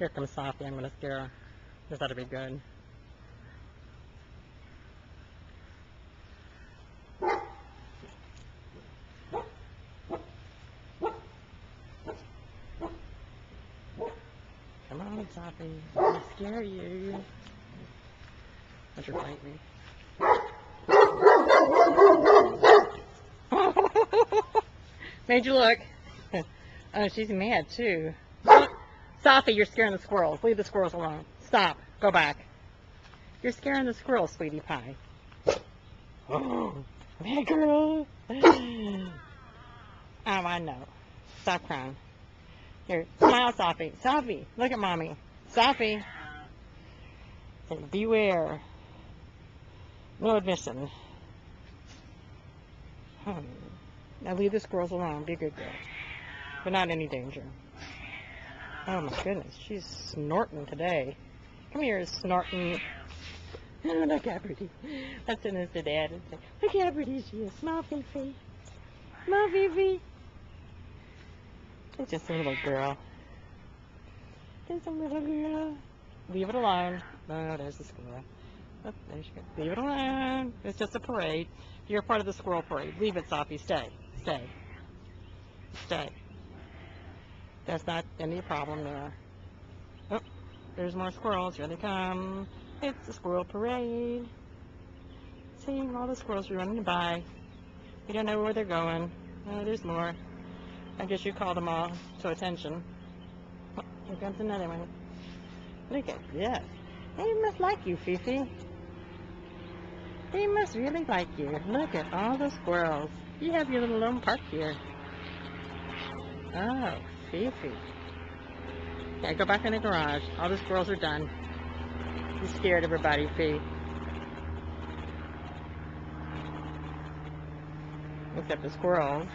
Here comes Safi. I'm gonna scare her. This ought to be good. Come on, Safi. I'm gonna scare you. Don't you bite me. Made you look. oh, she's mad too. Safi, you're scaring the squirrels. Leave the squirrels alone. Stop. Go back. You're scaring the squirrels, sweetie pie. Oh, girl. oh, I know. Stop crying. Here, smile, Safi. Safi, look at mommy. Safi. Beware. No admission. Hmm. Now leave the squirrels alone. Be a good girl. But not any danger. Oh my goodness, she's snorting today. Come here, snorting. Oh, look how pretty. That's send this to Dad and say, look how pretty she is. Smile, Fifi. Smile, Fifi. It's just a little girl. Just a little girl. Leave it alone. No, Oh, there's the squirrel. Oh, there she goes. Leave it alone. It's just a parade. You're part of the squirrel parade. Leave it, Safi. Stay. Stay. Stay. That's not any problem there. Oh, there's more squirrels. Here they come. It's the squirrel parade. See, all the squirrels are running by. You don't know where they're going. Oh, there's more. I guess you called them all to attention. Oh, here comes another one. Look at this. They must like you, Fifi. They must really like you. Look at all the squirrels. You have your little lone park here. Oh, Fifi. Yeah, go back in the garage. All the squirrels are done. You scared everybody, Fee. Except the squirrels.